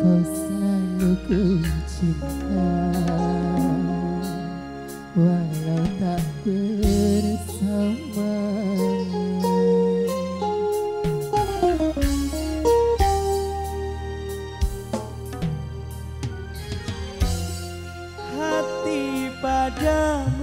Kau selalu ku cinta Walau tak bersama hati padamu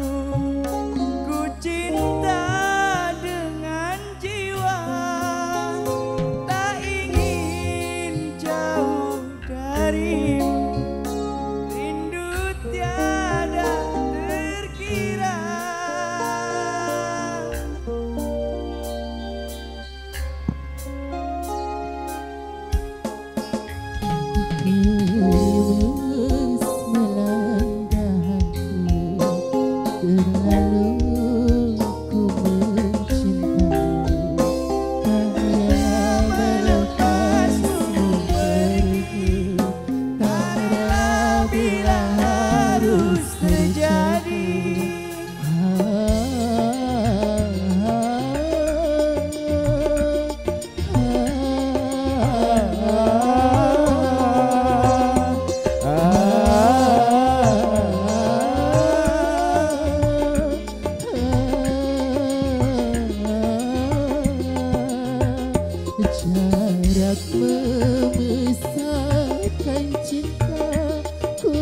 you Jarak memisahkan cinta Ku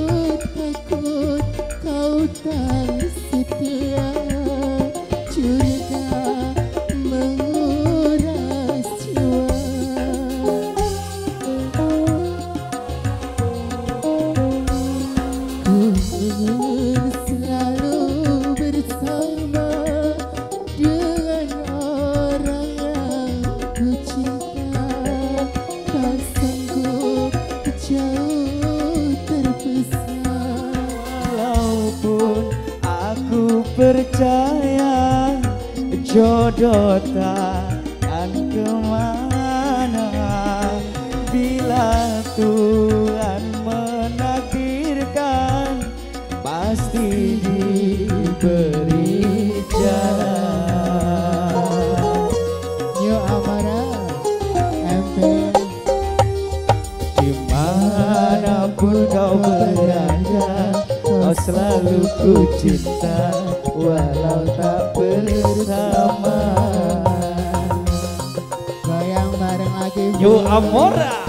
takut kau tak setia. Curiga menguras jiwa. Ku ingin selalu bersama Dengan orang yang ku cinta percaya jodoh takkan ke mana? Bila Tuhan ku cinta Walau tak bersama. Goyang bareng lagi New Amora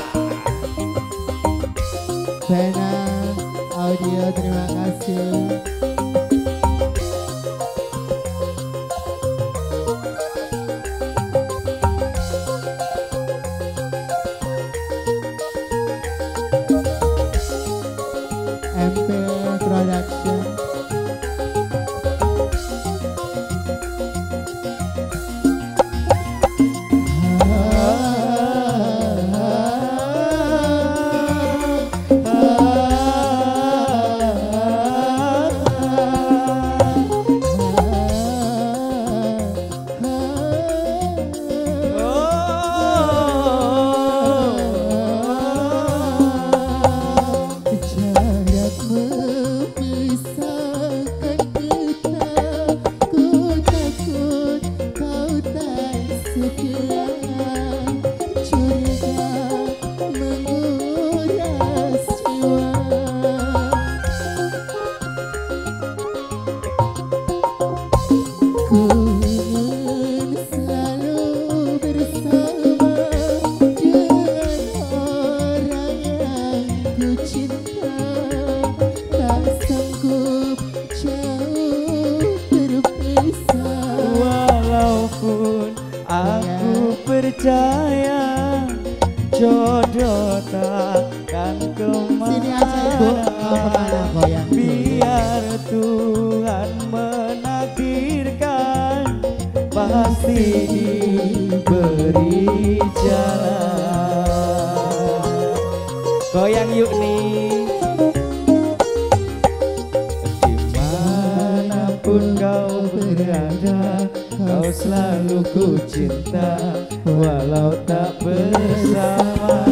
percaya Jodoh takkan Sini aja ibu Mau ke mana ke mana goyang Biar Tuhan menakdirkan Pasti diberi jalan. Goyang yuk nih. Di mana pun kau berada Kau selalu ku cinta Walau tak bersama